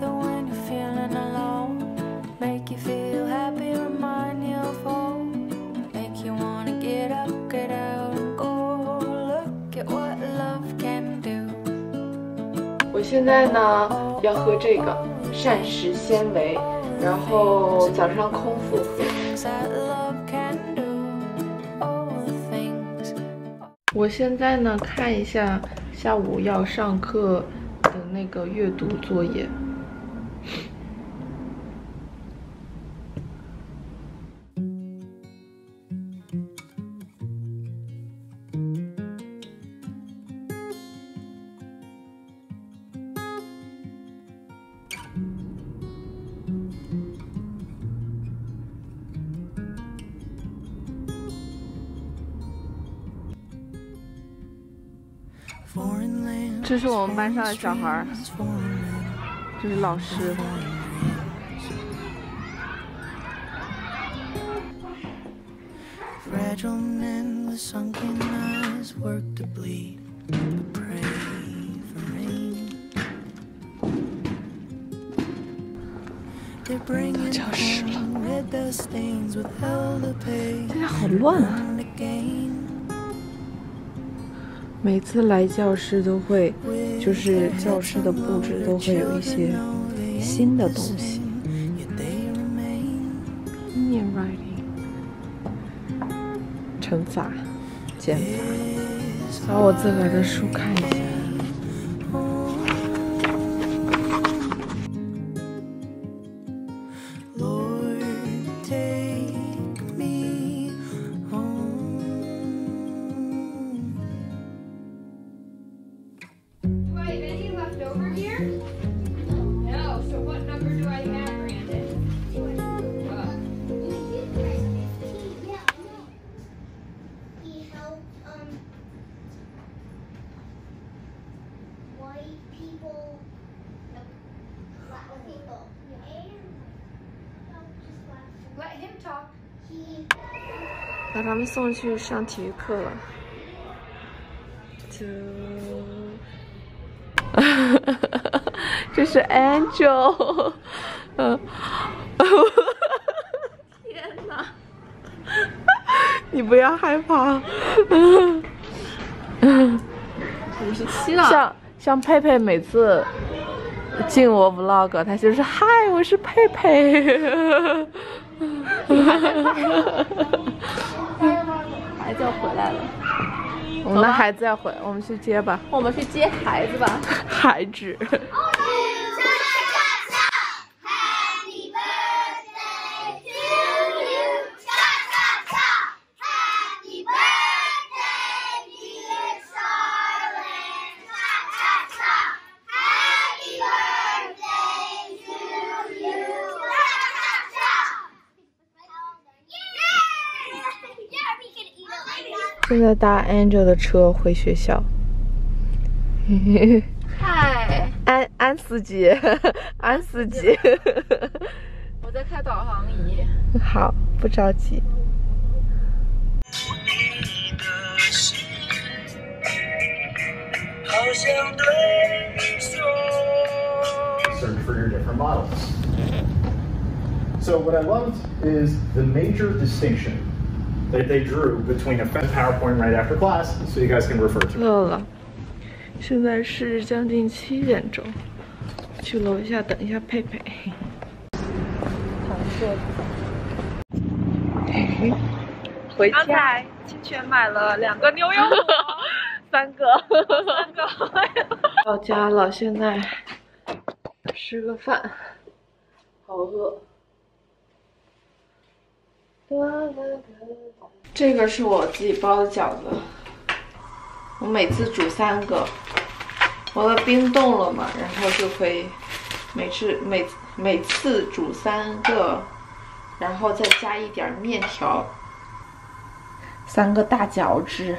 thewhenyoure feeling alone. Make you feel happy, remind you of home. Make you wanna get up, get out, and go. Look at what love can do. 我现在呢，看一下下午要上课的那个阅读作业。这是我们班上的小孩，这是老师。到教室了，现在好乱啊！每次来教室都会，就是教室的布置都会有一些新的东西。念 writing，乘法、减法，把我自个的书看一下。把他们送去上体育课了。就，这是 Angel。嗯，天哪！你不要害怕。五十七了。像像佩佩每次进我 vlog，他就是嗨，我是佩佩。孩子要回来了，我们的孩子要回，我们去接吧。我们去接孩子吧。孩子。现在搭 Angel 的车回学校。嗨，安安司机，安司机。我在开导航仪。好，不着急。Search for your different models. So what I loved is the major distinction that they drew between a PowerPoint right after class, so you guys can refer to. 饿了，现在是将近七点钟，去楼下等一下佩佩。回家。刚才清泉买了两个牛油果，三个，三个。到家了，现在吃个饭，好饿。这个是我自己包的饺子，我每次煮三个，我的冰冻了嘛，然后就可以每次每每次煮三个，然后再加一点面条，三个大饺子。